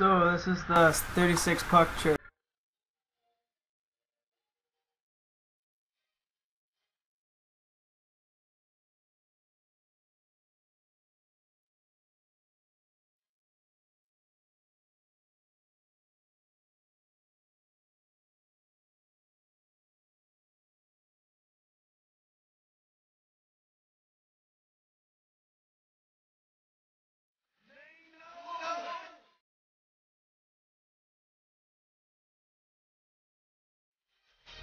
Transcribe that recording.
So this is the 36 puck trick.